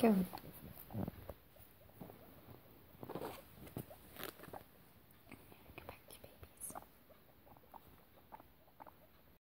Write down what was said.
Good.